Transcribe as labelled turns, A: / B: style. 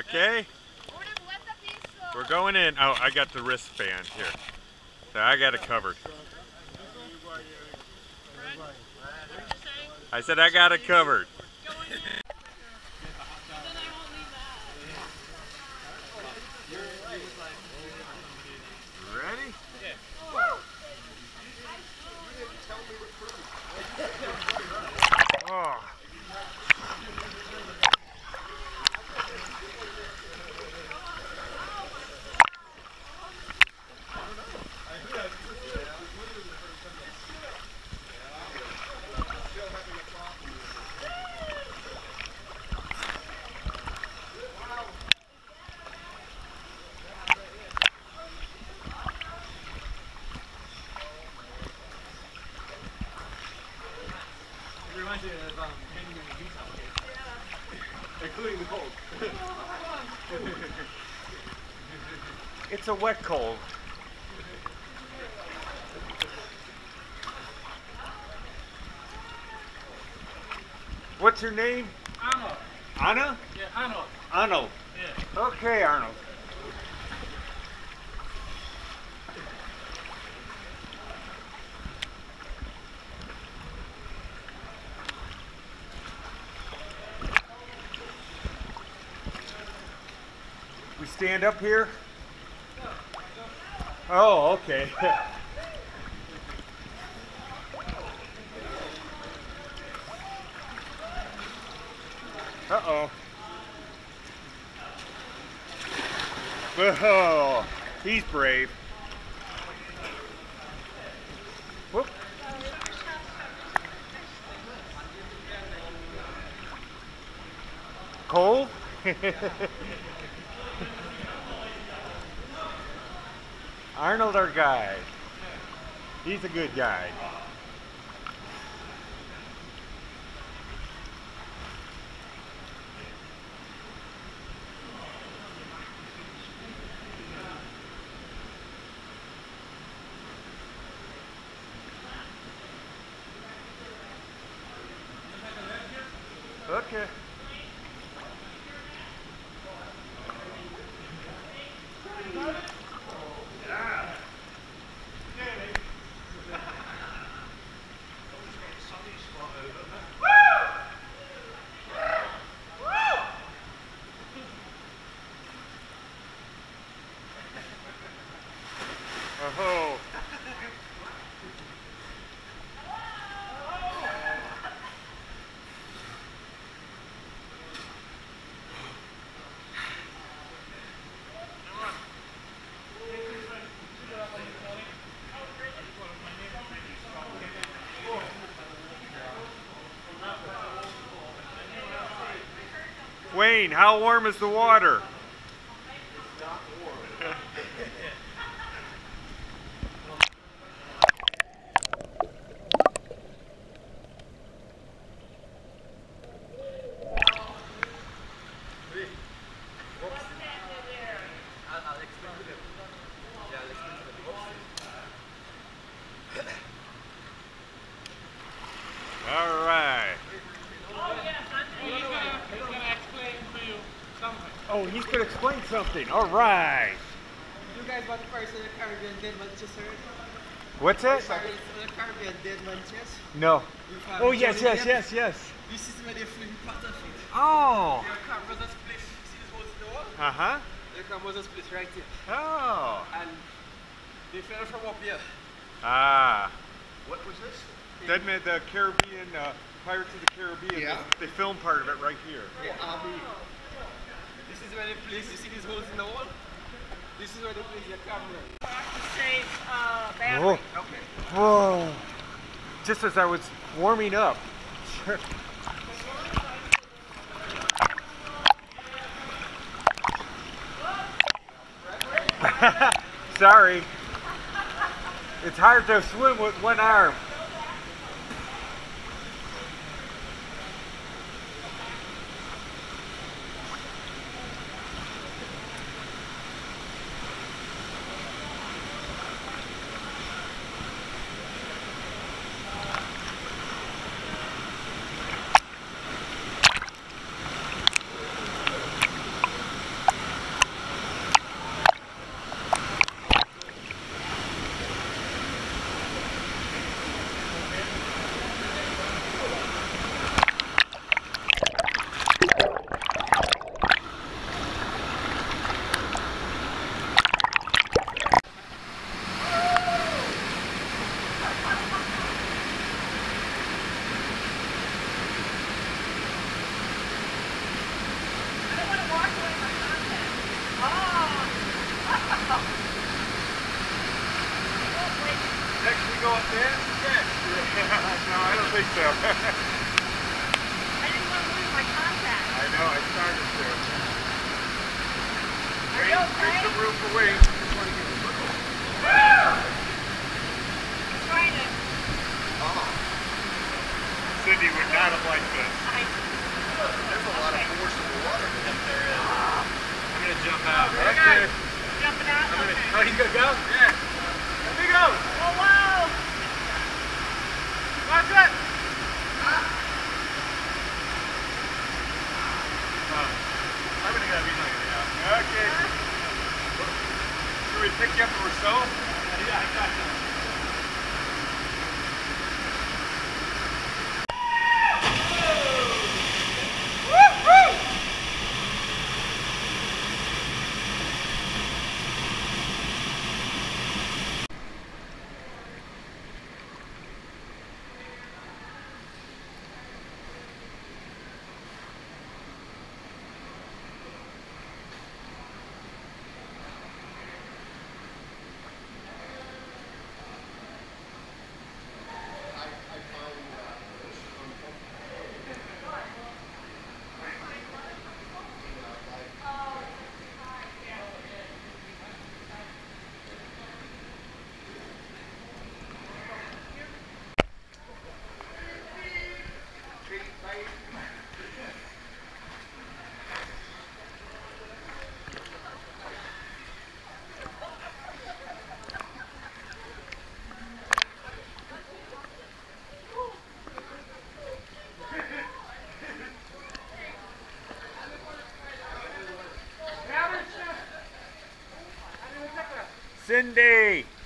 A: Okay? We're going in. Oh, I got the wristband here. So I got it covered. I said I got it covered. Ready? Oh.
B: It reminds me of um, hanging in the Utah cave. Including the cold.
A: It's a wet cold. What's your name?
B: Arnold.
A: Anna?
B: Yeah, Arnold.
A: Arnold.
B: Yeah.
A: Okay, Arnold. We stand up here? Oh, okay. Uh-oh. Oh, he's brave. Whoop. Cold? Arnold, our guide. He's a good guide. How warm is the water? All right. He's gonna explain something. All right.
C: You guys want Pirates of the Caribbean Dead Man's Chest?
A: What's that?
C: Pirates of the Caribbean Dead
A: Man's
C: Chest? No.
A: Oh yes, yes, yes, yes.
C: This is where they of it.
A: Oh.
C: Was a split. See this holes in the wall?
A: Uh huh.
C: Your car was a split right here.
A: Oh.
C: And they fell from up here.
A: Ah.
C: What was this?
A: That meant the Caribbean, uh, Pirates of the Caribbean.
C: Yeah.
A: They, they filmed part of it right here.
C: The. This is where they place. You see these holes in the wall? This is where they place your camera.
D: save uh, battery.
A: Whoa.
C: Okay.
A: Whoa. Just as I was warming up. Sorry. It's hard to swim with one arm. think so.
D: I didn't want to lose my contact.
A: I know, I started to.
D: Are you okay?
A: Make some room for Wayne.
D: I'm trying to. Oh.
A: Cindy would not have liked this.
D: I,
C: There's a lot of force in the water. Yep, there is.
B: I'm gonna jump out.
A: Okay.
D: jumping out. Okay.
B: Oh, he's gonna go? Yeah. Let me go.
D: Oh wow!
B: Watch it.
A: I'm gonna go. He's not gonna go. Okay. Should we pick you up or so?
B: Yeah, I got you.
A: Cindy!